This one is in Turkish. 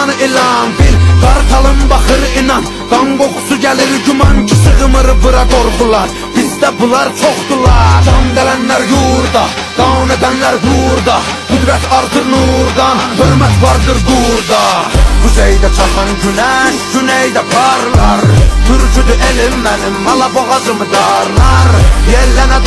ilanı ilan Bil kartalın bakır inan. Kan kokusu gelir güman ki sığmır bıra korkular Bizde bunlar çoktular Can delenler yurda Kan edenler burada. Kudret artır nurdan Hürmet vardır burada. Kuzeyde çakan güneş Güneyde parlar. Türküdü elim benim Mala boğazımı darlar. Yellene